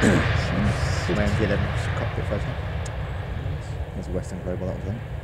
My MG11 cockpit photo. There's a Western Global, that was then.